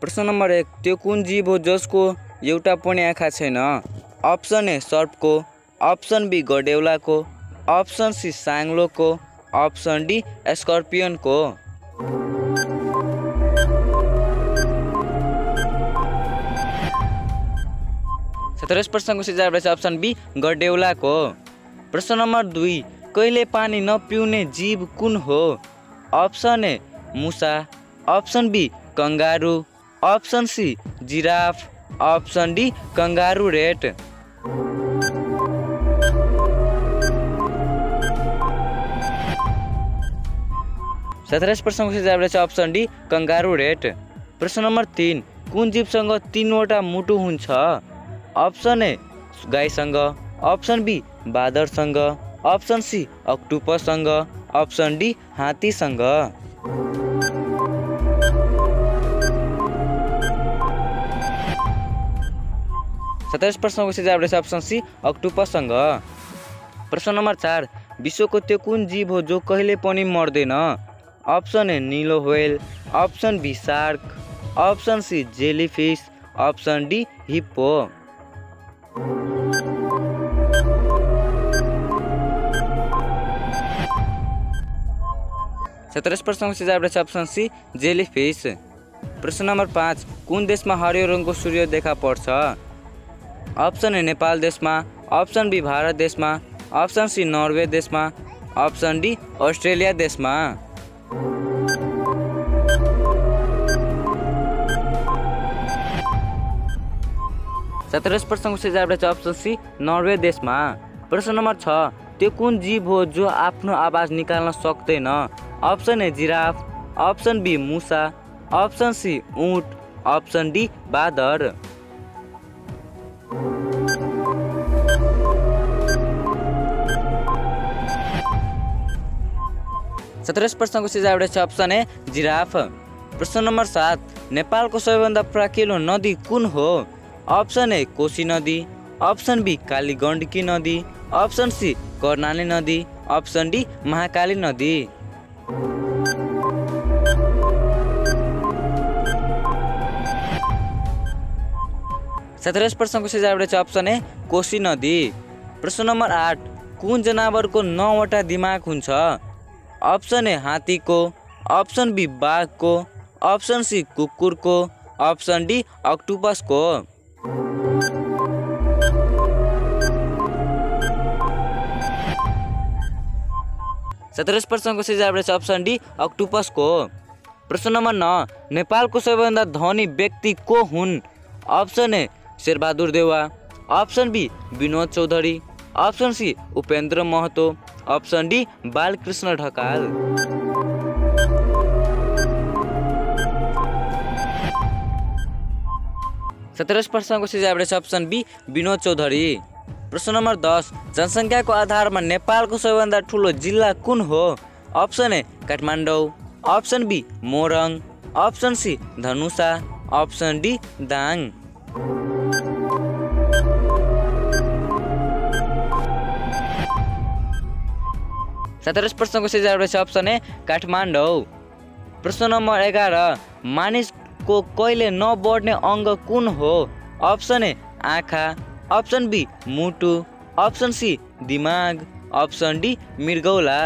प्रश्न नम्बर एक त्यो कुन जीव हो जसको एउटा पनि आँखा छैन? अप्सन ए सर्पको। अप्सन बी गडेउलाको। अप्सन सी साङ्लोको। अप्सन डी स्कर्पियनको। सत्ताइस प्रश्नको सुझाव रहेछ अप्सन बी गडेउलाको। प्रश्न नम्बर दुई कहिले पानी नपिउने जीव कुन हो? अप्सन ए मुसा। Option B kangaroo. Option C giraffe option D kangaroo rat. सत्ताइस प्रश्नको सुझाव रहेछ अप्सन डी कङ्गारु रेट। प्रश्न नम्बर तिन कुन जीवसँग तिनवटा मुटु हुन्छ? अप्सन ए गाईसँग। अप्सन बी बाँदरसँग। अप्सन सी अक्टुपससँग अप्सन डी हात्तीसँग। सत्ताइस प्रश्नको सुझाव रहेछ अप्सन सी अक्टुपससँग प्रश्न नम्बर चार विश्वको त्यो कुन जीव हो जो कहिले पनि मर्दैन? अप्सन ए निलो whale option B shark option C jellyfish option D hippo. सत्ताइस प्रश्नको सुझाव रहेछ अप्सन सी जेलीफिस। प्रश्न नम्बर पाँच कुन देशमा हरियो रङको सूर्य देखा पर्छ? अप्सन ए नेपाल देशमा अप्सन बी भारत देशमा अप्सन सी नर्वे देशमा अप्सन डी अस्ट्रेलिया देशमा। सत्ताइस प्रश्नको सुझाव रहेछ अप्सन सी नर्वे देशमा। प्रश्न नम्बर छ त्यो कुन जीव हो जो आफ्नो आवाज निकाल्न सक्दैन? Option A giraffe option B मुसा अप्सन सी ऊँट अप्सन डी बाँदर। सत्ताइस प्रश्नको सुझाव रहेछ। Option A giraffe. प्रश्न नम्बर सात नेपालको सबैभन्दा प्राकिलो नदी कुन हो? अप्सन ए कोशी नदी। अप्सन बी काली गण्डकी नदी। अप्सन सी कर्णाली नदी। अप्सन डी महाकाली नदी। सत्ताइस प्रश्नको सुझाव रहेछ। अप्सन ए कोशी नदी। प्रश्न नम्बर आठ कुन जनावरको नौवटा दिमाग हुन्छ? अप्सन ए हात्तीको अप्सन बी बाघको अप्सन सी कुकुरको अप्सन डी अक्टोपसको सत्ताइस प्रश्नको सुझाव रहेछ अप्सन डी अक्टोपसको प्रश्न नम्बर नौ नेपालको सबैभन्दा धनी व्यक्ति को हुन्? Option A Sher Bahadur Deuba. Option B Binod Chaudhary. Option C Upendra Mahato option D Balkrishna Dhakal सत्ताइस प्रश्नको रहेछ। अप्सन बी विनोद चौधरी प्रश्न नम्बर दस जनसङ्ख्याको आधारमा नेपालको सबैभन्दा ठुलो जिल्ला कुन हो? Option A Kathmandu option B Morang option C Dhanusha option D Dang सत्ताइस प्रश्नको सुझाव रहेछ अप्सन ए काठमाडौँ प्रश्न नम्बर एघार मानिसको कहिले नबढ्ने अङ्ग कुन हो? अप्सन ए आँखा अप्सन बी मुटु अप्सन सी दिमाग अप्सन डी मृगौला।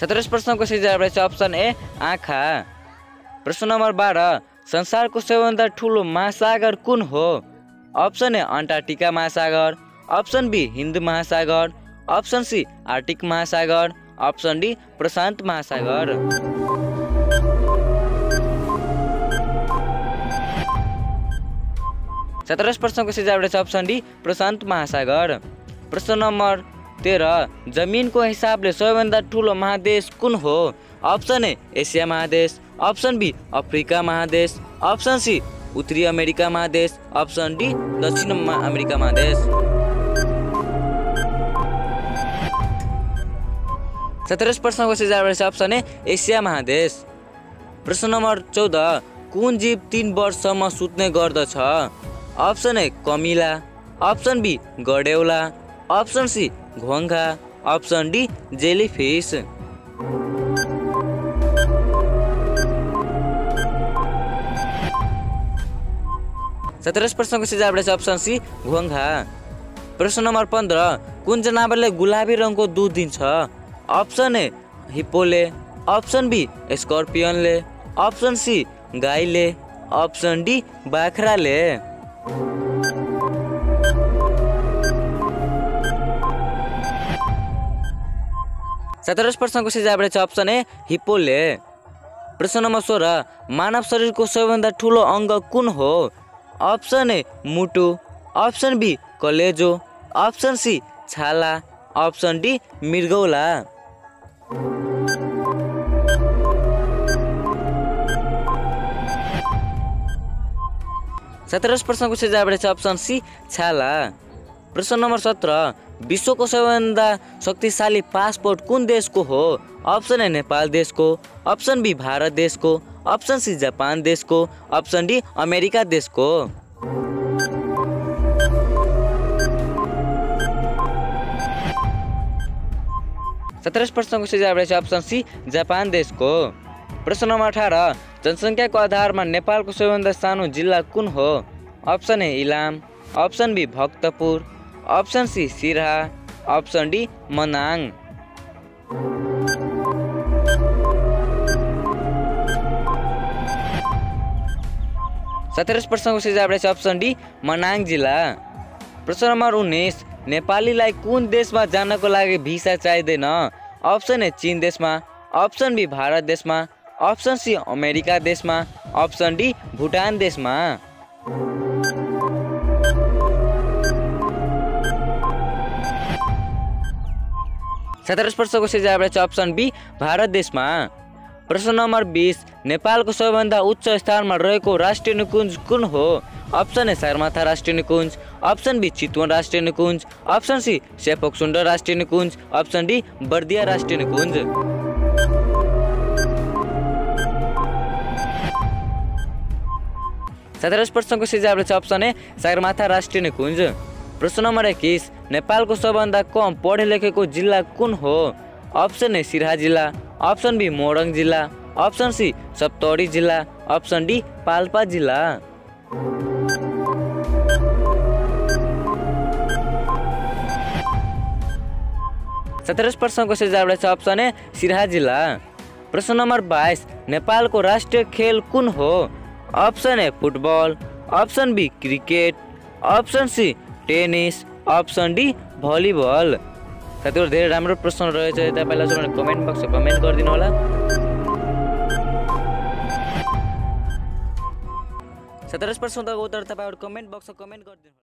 सत्ताइस प्रश्नको सुझाव रहेछ अप्सन ए आँखा। प्रश्न नम्बर बाह्र संसारको सबैभन्दा ठुलो महासागर कुन हो? अप्सन ए अन्टार्क्टिका महासागर अप्सन बी हिन्द महासागर अप्सन सी आर्टिक महासागर अप्सन डी प्रशान्त महासागर सत्ताइस प्रश्नको सुझाव रहेछ अप्सन डी प्रशान्त महासागर प्रश्न नम्बर तेह्र जमिनको हिसाबले सबैभन्दा ठुलो महादेश कुन हो? अप्सन ए एसिया महादेश. अप्सन बी अफ्रिका महादेश. अप्सन सी उत्तरी अमेरिका महादेश अप्सन डी दक्षिण अमेरिका महादेश। सत्ताइस प्रश्नको सुझाव रहेछ अप्सन ए एसिया महादेश। प्रश्न नम्बर चौध कुन जीव तिन वर्षसम्म सुत्ने गर्दछ? अप्सन ए कमिला। अप्सन बी गडेउला। Option C घोङ्घा। Option D jellyfish. सत्रह प्रश्नको सुझाव रहेछ अप्सन सी घोङ्घा प्रश्न नम्बर पन्ध्र कुन जनावरले गुलाबी रङको दुध दिन्छ? अप्सन ए हिप्पोले। अप्सन बी स्कर्पियनले। अप्सन सी गाईले। अप्सन डी बाख्राले। सत्र प्रश्नको सुझाव रहेछ अप्सन ए हिप्पोले। प्रश्न नम्बर सोह्र मानव शरीरको सबैभन्दा ठुलो अङ्ग कुन हो? अप्सन ए मुटु अप्सन बी कलेजो अप्सन सी छाला अप्सन डी मृगौला सत्र प्रश्नको सुझाव रहेछ अप्सन सी छाला प्रश्न नम्बर सत्र विश्वको सबैभन्दा शक्तिशाली पासपोर्ट कुन देशको हो? अप्सन ए नेपाल देशको. अप्सन बी भारत देशको. अप्सन सी जापान देशको. अप्सन डी अमेरिका देशको. सत्र प्रश्नको सुझाव रहेछ अप्सन सी जापान देशको. प्रश्न नम्बर अठार जनसङ्ख्याको आधारमा नेपालको सबैभन्दा सानो जिल्ला कुन हो? Option A Ilam. Option B Bhaktapur. Option C Siraha. Option D Manang. सत्र प्रश्नको सुझाव रहेछ अप्सन डी मनाङ जिल्ला। प्रश्न नम्बर उन्नाइस नेपालीलाई कुन देशमा जानको लागि भिसा चाहिँदैन? अप्सन ए चिन देशमा। अप्सन बी भारत देशमा। अप्सन सी अमेरिका देशमा। अप्सन डी भुटान देशमा। सत्र प्रश्नको सुझाव रहेछ अप्सन बी भारत देशमा। प्रश्न नम्बर बिस नेपालको सबैभन्दा उच्च स्थानमा रहेको राष्ट्रिय निकुञ्ज कुन हो? अप्सन ए सगरमाथा राष्ट्रिय निकुञ्ज अप्सन बी चितवन राष्ट्रिय निकुञ्ज अप्सन सी सेपोक राष्ट्रिय निकुञ्ज अप्सन डी बर्दिया राष्ट्रिय निकुञ्ज। सत्र प्रश्नको सुझाव रहेछ अप्सन ए सगरमाथा राष्ट्रिय निकुञ्ज। प्रश्न नम्बर एक्किस नेपालको सबभन्दा कम पढे लेखेको जिल्ला कुन हो? अप्सन ए सिरहा जिल्ला अप्सन बी मोरंग जिला ऑप्शन सी सप्तरी जिला ऑप्शन डी पाल्पा जिल्ला सत्र प्रश्नको सुझाव रहेछ अप्सन ए सिरहा जिल्ला प्रश्न नम्बर बाइस नेपालको राष्ट्रिय खेल कुन हो? Option A football. Option B cricket. Option C tennis. Option D volleyball. साथीहरू धेरै राम्रो प्रश्न रहेछ तपाईँलाई भने कमेन्ट बक्समा कमेन्ट गरिदिनु होला। सत्र प्रश्नको उत्तर तपाईँहरू कमेन्ट बक्समा कमेन्ट गरिदिनु